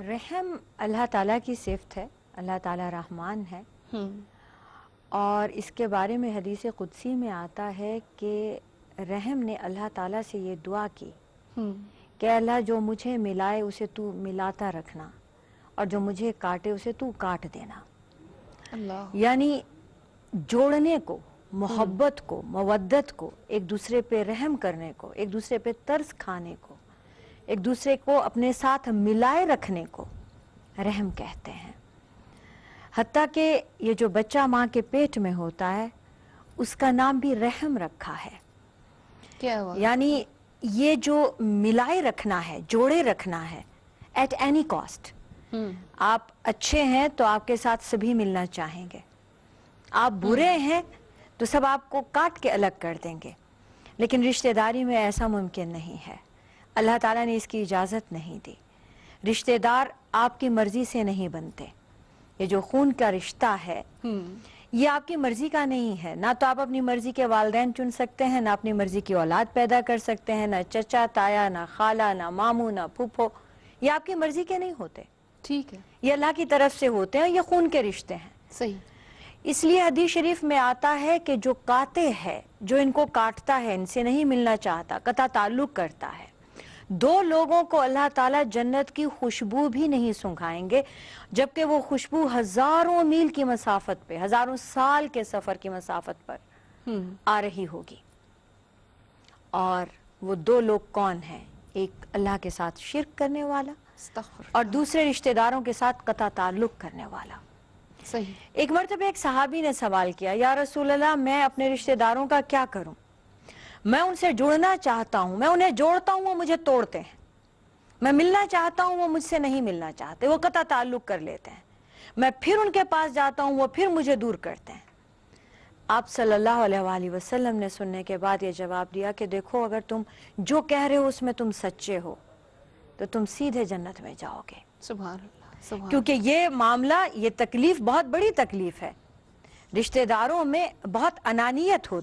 रहम अल्लाह ताला की सिफत है अल्लाह ताला रहमान है। हम्म। और इसके बारे में हदीस कुदसी में आता है कि रहम ने अल्लाह ताला से ये दुआ की हम्म। कि अल्लाह जो मुझे मिलाए उसे तू मिलाता रखना और जो मुझे काटे उसे तू काट देना। यानी जोड़ने को मोहब्बत को मवद्दत को एक दूसरे पे रहम करने को एक दूसरे पे तर्स खाने को एक दूसरे को अपने साथ मिलाए रखने को रहम कहते हैं। हत्ता कि ये जो बच्चा माँ के पेट में होता है उसका नाम भी रहम रखा है। क्या हुआ? यानी ये जो मिलाए रखना है जोड़े रखना है एट एनी कॉस्ट हम्म। आप अच्छे हैं तो आपके साथ सभी मिलना चाहेंगे। आप बुरे हैं तो सब आपको काट के अलग कर देंगे। लेकिन रिश्तेदारी में ऐसा मुमकिन नहीं है। अल्लाह ताला ने इसकी इजाज़त नहीं दी। रिश्तेदार आपकी मर्ज़ी से नहीं बनते। ये जो खून का रिश्ता है हम्म। ये आपकी मर्ज़ी का नहीं है। ना तो आप अपनी मर्ज़ी के वालदेन चुन सकते हैं ना अपनी मर्ज़ी की औलाद पैदा कर सकते हैं ना चचा ताया ना खाला ना मामू ना फूफो। ये आपकी मर्ज़ी के नहीं होते। ठीक है। ये अल्लाह की तरफ़ से होते हैं ये खून के रिश्ते हैं। सही। इसलिए हदीस शरीफ में आता है कि जो काते है जो इनको काटता है इनसे नहीं मिलना चाहता कता ताल्लुक करता है। दो लोगों को अल्लाह ताला जन्नत की खुशबू भी नहीं सुंघाएँगे जबकि वो खुशबू हज़ारों मील की मसाफत पे हज़ारों साल के सफ़र की मसाफत पर हम्म। आ रही होगी। और वो दो लोग कौन हैं? एक अल्लाह के साथ शिरक करने वाला और दूसरे रिश्तेदारों के साथ कता ताल्लुक करने वाला। सही। एक मरतबा एक सहाबी ने सवाल किया या रसूल अल्लाह मैं अपने रिश्तेदारों का क्या करूँ? मैं उनसे जुड़ना चाहता हूँ मैं उन्हें जोड़ता हूँ वो मुझे तोड़ते हैं। मैं मिलना चाहता हूँ वो मुझसे नहीं मिलना चाहते वो कता ताल्लुक कर लेते हैं। मैं फिर उनके पास जाता हूँ वो फिर मुझे दूर करते हैं। आप सल्लल्लाहु अलैहि वसल्लम ने सुनने के बाद ये जवाब दिया कि देखो अगर तुम जो कह रहे हो उसमें तुम सच्चे हो तो तुम सीधे जन्नत में जाओगे। सुभान क्योंकि ये मामला ये तकलीफ़ बहुत बड़ी तकलीफ़ है। रिश्तेदारों में बहुत अनानियत होती